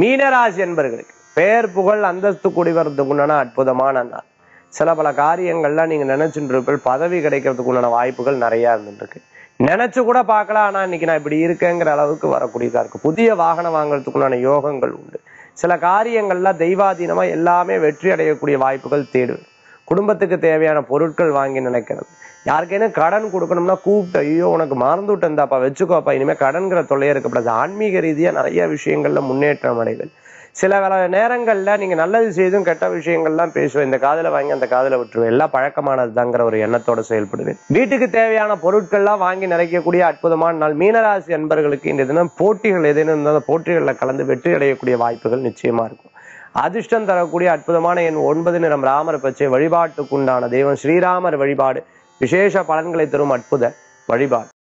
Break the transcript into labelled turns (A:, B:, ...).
A: மீனராசி என்பர்களுக்கு பெயர் புகழ் அந்தஸ்து கூடி வர்றதுக்கு உண்டான அற்புதமான நாள். சில பல காரியங்கள்லாம் நீங்க நினைச்சுட்டு இருப்பீங்க பதவி கிடைக்கிறதுக்கு உண்டான வாய்ப்புகள் நிறைய இருந்துருக்கு நினைச்சு கூட பார்க்கலாம் ஆனா இன்னைக்கு நான் இப்படி இருக்கேங்கிற அளவுக்கு வரக்கூடியதா இருக்கு. புதிய வாகனம் வாங்குறதுக்கு உண்டான யோகங்கள் உண்டு. சில காரியங்கள்ல தெய்வாதீனமா எல்லாமே வெற்றி அடையக்கூடிய வாய்ப்புகள் தேடுவேன் குடும்பத்துக்கு தேவையான பொருட்கள் வாங்கி நினைக்கிறது. யாருக்கேனும் கடன் கொடுக்கணும்னா கூப்பிட்டு ஐயோ உனக்கு மறந்து விட்டேன்தாப்பா வச்சுக்கோப்பா இனிமேல் கடன்கிற தொல்லையே இருக்கக்கூடாது ஆன்மீக ரீதியா நிறைய விஷயங்கள்ல முன்னேற்றம் அடைகள் சில வேலை நேரங்கள்ல நீங்க நல்லது செய்தும் கெட்ட விஷயங்கள்லாம் பேசுவேன். இந்த காதுல வாங்கி அந்த காதுல விட்டுருவேன். எல்லாம் பழக்கமானதுதாங்கிற ஒரு எண்ணத்தோட செயல்படுவேன். வீட்டுக்கு தேவையான பொருட்கள்லாம் வாங்கி நிறைக்கக்கூடிய அற்புதமான நாள். மீனராசி அன்பர்களுக்கு இந்த தினம் போட்டிகள் எதுன்னு இருந்தால் அந்த போட்டிகளில் கலந்து வெற்றி அடையக்கூடிய வாய்ப்புகள் நிச்சயமா இருக்கும். அதிர்ஷ்டம் தரக்கூடிய அற்புதமான என் ஒன்பது நிறம் ராமர் பச்சை வழிபாட்டுக்குண்டான தெய்வம் ஸ்ரீராமர் வழிபாடு. விசேஷ பலன்களை தரும் அற்புத வழிபாடு.